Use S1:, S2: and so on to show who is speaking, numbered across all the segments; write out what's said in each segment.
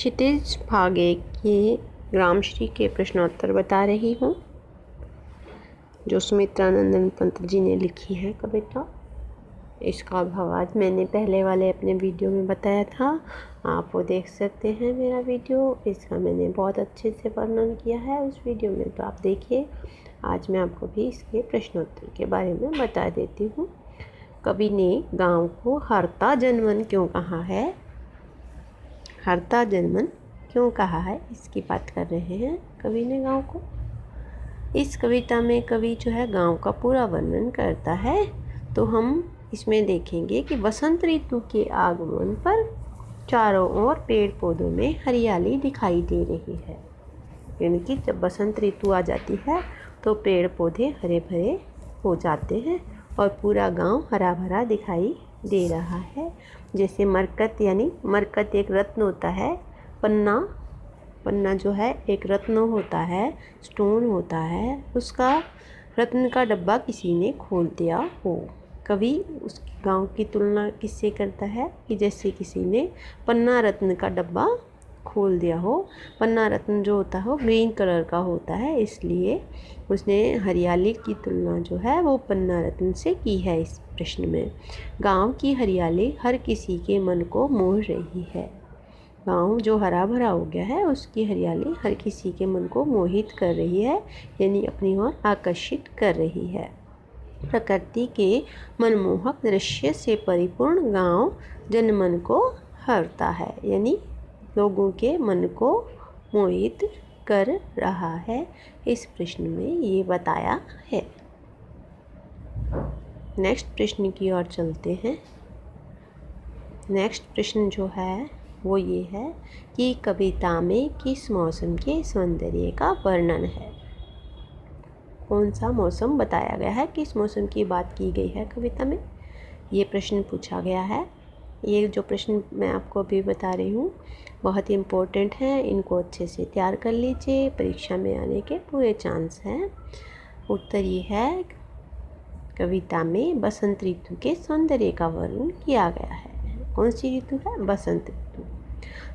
S1: क्षितिज भाग के ग्रामश्री के प्रश्नोत्तर बता रही हूँ, जो सुमित्रानंदन पंत जी ने लिखी है कविता। इसका भावार्थ मैंने पहले वाले अपने वीडियो में बताया था। आप वो देख सकते हैं मेरा वीडियो। इसका मैंने बहुत अच्छे से वर्णन किया है उस वीडियो में। तो आप देखिए, आज मैं आपको भी इसके प्रश्नोत्तर के बारे में बता देती हूँ। कवि ने गाँव को हरता जनवन क्यों कहा है? हरता जनमन क्यों कहा है? इसकी बात कर रहे हैं कवि ने गाँव को। इस कविता में कवि जो है गाँव का पूरा वर्णन करता है। तो हम इसमें देखेंगे कि बसंत ऋतु के आगमन पर चारों ओर पेड़ पौधों में हरियाली दिखाई दे रही है। यानी कि जब बसंत ऋतु आ जाती है तो पेड़ पौधे हरे भरे हो जाते हैं और पूरा गाँव हरा भरा दिखाई दे रहा है। जैसे मरकत, यानी मरकत एक रत्न होता है, पन्ना पन्ना जो है, एक रत्न होता है, स्टोन होता है, उसका रत्न का डब्बा किसी ने खोल दिया हो। कवि उस गाँव की तुलना किससे करता है कि जैसे किसी ने पन्ना रत्न का डब्बा खोल दिया हो। पन्ना रत्न जो होता है वो ग्रीन कलर का होता है, इसलिए उसने हरियाली की तुलना जो है, वो पन्ना रत्न से की है इस प्रश्न में। गाँव की हरियाली हर किसी के मन को मोह रही है। गाँव जो हरा भरा हो गया है, उसकी हरियाली हर किसी के मन को मोहित कर रही है, यानी अपनी ओर आकर्षित कर रही है। प्रकृति के मनमोहक दृश्य से परिपूर्ण गाँव जनमन को हरता है, यानी लोगों के मन को मोहित कर रहा है। इस प्रश्न में ये बताया है। नेक्स्ट प्रश्न की ओर चलते हैं। नेक्स्ट प्रश्न जो है, वो ये है कि कविता में किस मौसम के सौंदर्य का वर्णन है? कौन सा मौसम बताया गया है? किस मौसम की बात की गई है कविता में? ये प्रश्न पूछा गया है। ये जो प्रश्न मैं आपको अभी बता रही हूँ, बहुत ही इम्पोर्टेंट है, इनको अच्छे से तैयार कर लीजिए, परीक्षा में आने के पूरे चांस हैं। उत्तर ये है, कविता में बसंत ऋतु के सौंदर्य का वर्णन किया गया है। कौन सी ऋतु है? बसंत ऋतु।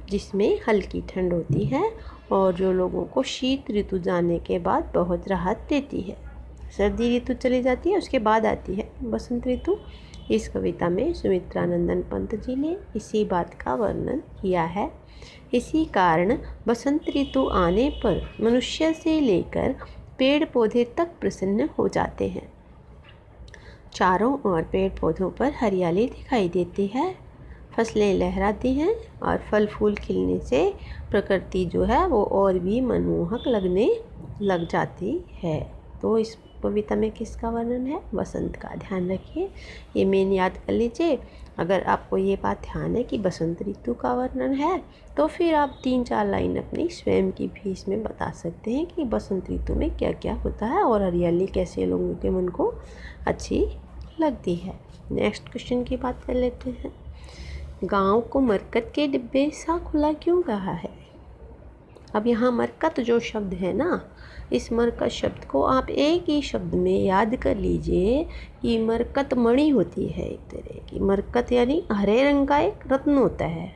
S1: जिसमें हल्की ठंड होती है और जो लोगों को शीत ऋतु जाने के बाद बहुत राहत देती है। सर्दी ऋतु चली जाती है, उसके बाद आती है बसंत ऋतु। इस कविता में सुमित्रानंदन पंत जी ने इसी बात का वर्णन किया है। इसी कारण बसंत ऋतु आने पर मनुष्य से लेकर पेड़ पौधे तक प्रसन्न हो जाते हैं। चारों ओर पेड़ पौधों पर हरियाली दिखाई देती है। फ़सलें लहराती हैं और फल फूल खिलने से प्रकृति जो है वो और भी मनमोहक लगने लग जाती है। तो इस कविता में किसका वर्णन है? वसंत का। ध्यान रखिए, ये मेन याद कर लीजिए। अगर आपको ये बात ध्यान है कि बसंत ऋतु का वर्णन है तो फिर आप तीन चार लाइन अपनी स्वयं की भी इसमें बता सकते हैं कि बसंत ऋतु में क्या क्या होता है और हरियाली कैसे लोगों के मन को अच्छी लगती है। नेक्स्ट क्वेश्चन की बात कर लेते हैं। गाँव को मरकत के डिब्बे सा खुला क्यों कहा है? अब यहाँ मरकत जो शब्द है ना, इस मरकत शब्द को आप एक ही शब्द में याद कर लीजिए कि मरकत मणि होती है एक तरह की। मरकत यानी हरे रंग का एक रत्न होता है।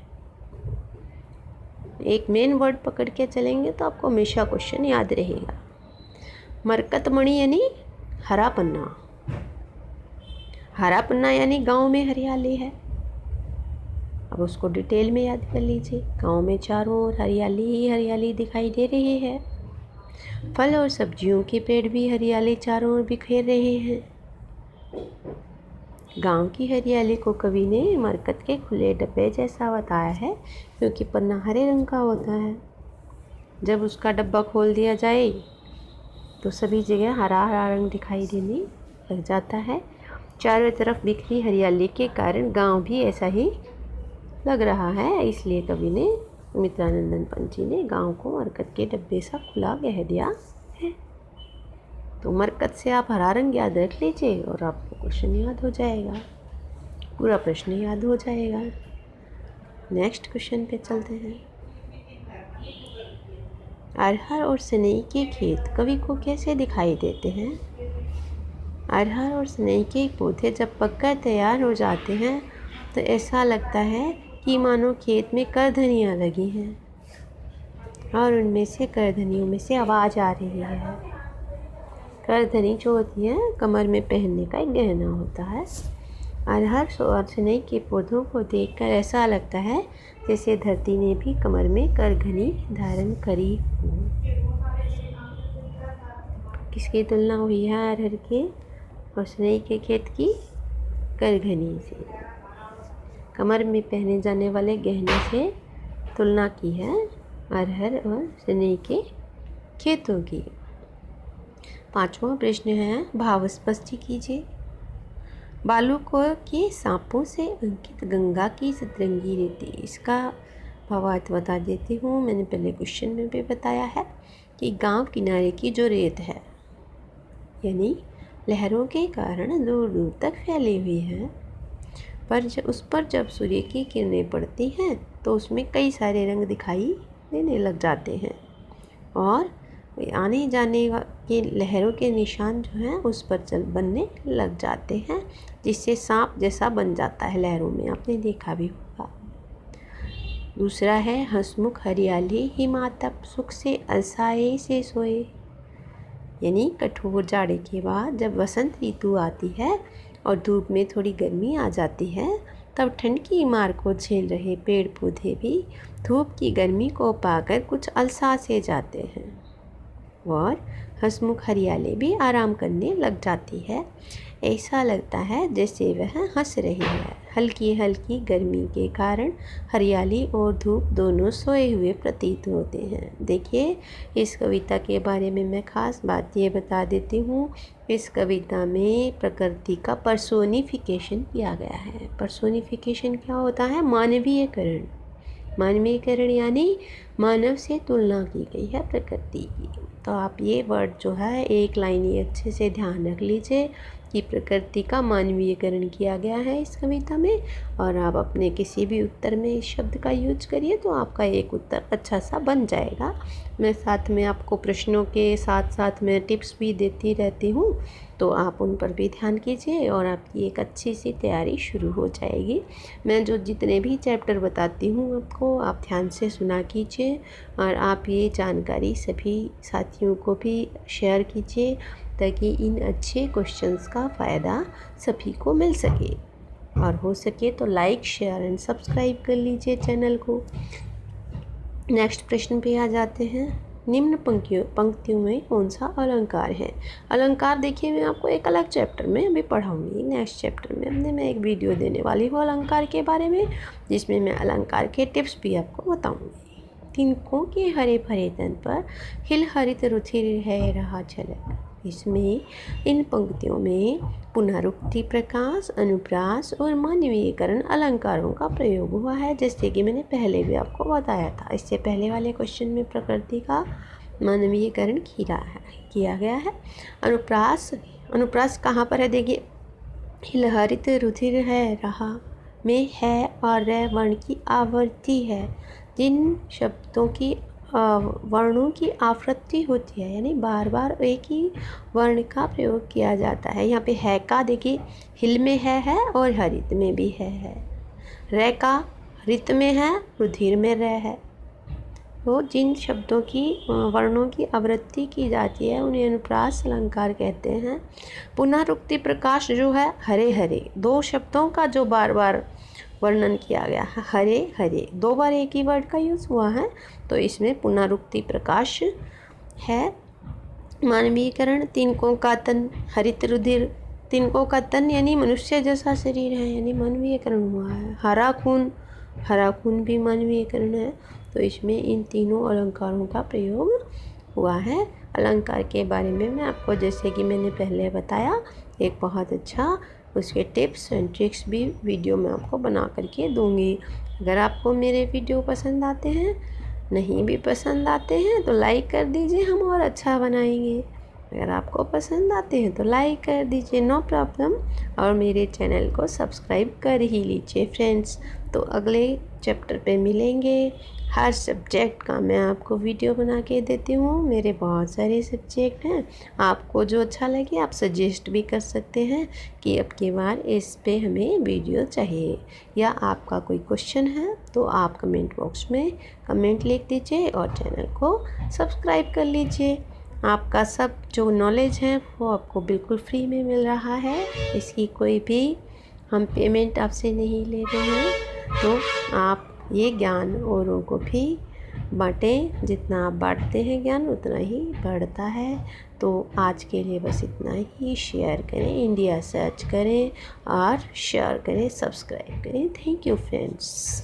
S1: एक मेन वर्ड पकड़ के चलेंगे तो आपको हमेशा क्वेश्चन याद रहेगा। मरकत मणि यानी हरा पन्ना हरा पन्ना यानी गाँव में हरियाली है। अब उसको डिटेल में याद कर लीजिए। गाँव में चारों ओर हरियाली ही हरियाली दिखाई दे रही है। फल और सब्जियों के पेड़ भी हरियाली चारों ओर बिखेर रहे हैं। गाँव की हरियाली को कवि ने मरकत के खुले डब्बे जैसा बताया है, क्योंकि पन्ना हरे रंग का होता है। जब उसका डब्बा खोल दिया जाए तो सभी जगह हरा हरा रंग दिखाई देने लग जाता है। चारों तरफ़ बिखरी हरियाली के कारण गाँव भी ऐसा ही लग रहा है, इसलिए कवि ने मित्रानंदन जी ने गाँव को मरकत के डब्बे सा खुला कह दिया है। तो मरकत से आप हरा रंग याद रख लीजिए और आपको क्वेश्चन याद हो जाएगा, पूरा प्रश्न याद हो जाएगा। नेक्स्ट क्वेश्चन पे चलते हैं। अरहर और सनई के खेत कवि को कैसे दिखाई देते हैं? अरहर और सनई के पौधे जब पककर तैयार हो जाते हैं तो ऐसा लगता है कि मानो खेत में कर धनिया लगी हैं और उनमें से करधनियों में से आवाज़ आ रही है। करधनी जो होती है, कमर में पहनने का एक गहना होता है अरहर और सनई के पौधों को देखकर ऐसा लगता है जैसे धरती ने भी कमर में करघनी धारण करी हो। किसकी तुलना हुई है अरहर के और सनई के खेत की करघनी से। कमर में पहने जाने वाले गहने से तुलना की है अरहर और सनई के खेतों की। पांचवा प्रश्न है, भाव स्पष्ट कीजिए। बालू को के सांपों से अंकित गंगा की सतरंगी रेती, इसका भावार्थ बता देती हूँ। मैंने पहले क्वेश्चन में भी बताया है कि गाँव किनारे की जो रेत है, यानी लहरों के कारण दूर दूर तक फैली हुई है पर जब उस पर जब सूर्य की किरणें पड़ती हैं तो उसमें कई सारे रंग दिखाई देने लग जाते हैं। और आने जाने के लहरों के निशान जो हैं, उस पर चल बनने लग जाते हैं, जिससे सांप जैसा बन जाता है लहरों में। आपने देखा भी होगा। दूसरा है, हंसमुख हरियाली हिमातप सुख से अलसाए, से सोए। यानी कठोर जाड़े के बाद जब वसंत ऋतु आती है और धूप में थोड़ी गर्मी आ जाती है, तब ठंड की मार को झेल रहे पेड़ पौधे भी धूप की गर्मी को पाकर कुछ अलसा से जाते हैं। और हंसमुख हरियाली भी आराम करने लग जाती है। ऐसा लगता है जैसे वह हंस रही है। हल्की हल्की गर्मी के कारण हरियाली और धूप दोनों सोए हुए प्रतीत होते हैं। देखिए, इस कविता के बारे में मैं ख़ास बात ये बता देती हूँ इस कविता में प्रकृति का परसोनिफिकेशन किया गया है। परसोनिफिकेशन क्या होता है? मानवीयकरण। मानवीयकरण यानी मानव से तुलना की गई है प्रकृति की। तो आप ये वर्ड जो है, एक लाइन ये अच्छे से ध्यान रख लीजिए कि प्रकृति का मानवीयकरण किया गया है इस कविता में। और आप अपने किसी भी उत्तर में इस शब्द का यूज़ करिए तो आपका एक उत्तर अच्छा सा बन जाएगा। मैं साथ में आपको प्रश्नों के साथ साथ में टिप्स भी देती रहती हूँ। तो आप उन पर भी ध्यान कीजिए और आपकी एक अच्छी सी तैयारी शुरू हो जाएगी। मैं जो जितने भी चैप्टर बताती हूँ आपको, आप ध्यान से सुना कीजिए और आप ये जानकारी सभी साथियों को भी शेयर कीजिए ताकि इन अच्छे क्वेश्चंस का फ़ायदा सभी को मिल सके। और हो सके तो लाइक, शेयर एंड सब्सक्राइब कर लीजिए चैनल को। नेक्स्ट प्रश्न पे आ जाते हैं। निम्न पंक्तियों पंक्तियों में कौन सा अलंकार है? अलंकार देखिए, मैं आपको एक अलग चैप्टर में अभी पढ़ाऊँगी। नेक्स्ट चैप्टर में अपने मैं एक वीडियो देने वाली हूँ अलंकार के बारे में, जिसमें मैं अलंकार के टिप्स भी आपको बताऊँगी। तिनकों के हरे भरे तन पर हिल हरित रुथिर है, रहा झलक। इसमें इन पंक्तियों में पुनरुक्ति प्रकाश, अनुप्रास और मानवीयकरण अलंकारों का प्रयोग हुआ है, जैसे कि मैंने पहले भी आपको बताया था। इससे पहले वाले क्वेश्चन में प्रकृति का मानवीयकरण किया है, किया गया है। अनुप्रास अनुप्रास कहाँ पर है? देखिए, हिलहरित रुधिर है, रहा में है और वर्ण की आवृत्ति है। जिन शब्दों की वर्णों की आवृत्ति होती है, यानी बार बार एक ही वर्ण का प्रयोग किया जाता है। यहाँ पे है का देखिए, हिल में है है और हरित में भी है है। रे का रित में है, रुधिर में रह है। तो जिन शब्दों की वर्णों की आवृत्ति की जाती है, उन्हें अनुप्रास अलंकार कहते हैं। पुनरुक्ति प्रकाश जो है हरे हरे दो शब्दों का जो बार बार वर्णन किया गया है। हरे हरे। दो बार एक ही वर्ड का यूज़ हुआ है तो इसमें पुनरुक्ति प्रकाश है। मानवीकरण तिनकों का तन, हरित रुधिर, तिनकों का तन यानी मनुष्य जैसा शरीर है, यानी मानवीयकरण हुआ है। हरा खून हरा खून भी मानवीयकरण है तो इसमें इन तीनों अलंकारों का प्रयोग हुआ है। अलंकार के बारे में मैं आपको, जैसे कि मैंने पहले बताया, एक बहुत अच्छा उसके टिप्स एंड ट्रिक्स भी वीडियो में आपको बना करके दूँगी। अगर आपको मेरे वीडियो पसंद आते हैं, नहीं भी पसंद आते हैं तो लाइक कर दीजिए, हम और अच्छा बनाएँगे। अगर आपको पसंद आते हैं तो लाइक कर दीजिए नो प्रॉब्लम और मेरे चैनल को सब्सक्राइब कर ही लीजिए फ्रेंड्स तो अगले चैप्टर पे मिलेंगे। हर सब्जेक्ट का मैं आपको वीडियो बना के देती हूँ। मेरे बहुत सारे सब्जेक्ट हैं। आपको जो अच्छा लगे, आप सजेस्ट भी कर सकते हैं कि अब की बार इस पे हमें वीडियो चाहिए। या आपका कोई क्वेश्चन है तो आप कमेंट बॉक्स में कमेंट लिख दीजिए और चैनल को सब्सक्राइब कर लीजिए। आपका सब जो नॉलेज है, वो आपको बिल्कुल फ्री में मिल रहा है। इसकी कोई भी हम पेमेंट आपसे नहीं ले रहे हैं। तो आप ये ज्ञान औरों को भी बाँटें। जितना आप बाँटते हैं ज्ञान, उतना ही बढ़ता है। तो आज के लिए बस इतना ही। शेयर करें, इंडिया सर्च करें और शेयर करें, सब्सक्राइब करें। Thank you friends.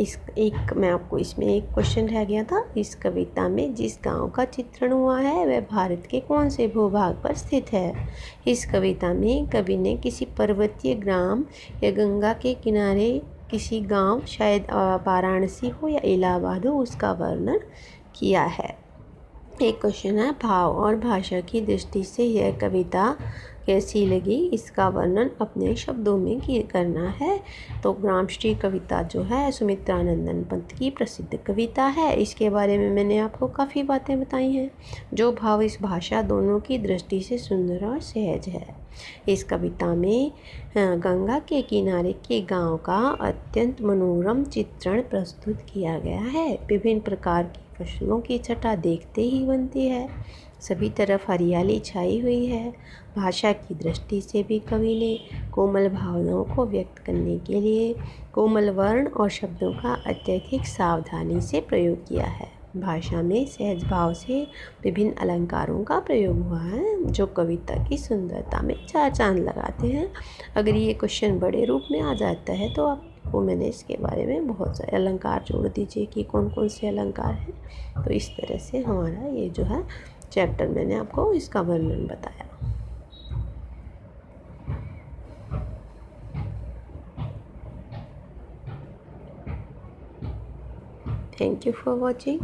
S1: इस एक मैं आपको इसमें एक क्वेश्चन रह गया था। इस कविता में जिस गाँव का चित्रण हुआ है, वह भारत के कौन से भूभाग पर स्थित है? इस कविता में कवि ने किसी पर्वतीय ग्राम या गंगा के किनारे किसी गाँव शायद वाराणसी हो या इलाहाबाद हो उसका वर्णन किया है। एक क्वेश्चन है, भाव और भाषा की दृष्टि से यह कविता कैसी लगी? इसका वर्णन अपने शब्दों में करना है। तो ग्रामश्री कविता जो है, सुमित्रानंदन पंत की प्रसिद्ध कविता है। इसके बारे में मैंने आपको काफ़ी बातें बताई हैं, जो भाव इस भाषा दोनों की दृष्टि से सुंदर और सहज है। इस कविता में गंगा के किनारे के गाँव का अत्यंत मनोरम चित्रण प्रस्तुत किया गया है। विभिन्न प्रकार की फ़सलों की छटा देखते ही बनती है। सभी तरफ़ हरियाली छाई हुई है। भाषा की दृष्टि से भी कवि ने कोमल भावनाओं को व्यक्त करने के लिए कोमल वर्ण और शब्दों का अत्यधिक सावधानी से प्रयोग किया है। भाषा में सहज भाव से विभिन्न अलंकारों का प्रयोग हुआ है, जो कविता की सुंदरता में चार चाँद लगाते हैं। अगर ये क्वेश्चन बड़े रूप में आ जाता है तो आपको मैंने इसके बारे में बहुत सारे अलंकार जोड़ दीजिए कि कौन कौन से अलंकार हैं। तो इस तरह से हमारा ये जो है चैप्टर मैंने आपको इसका वर्णन बताया। Thank you for watching.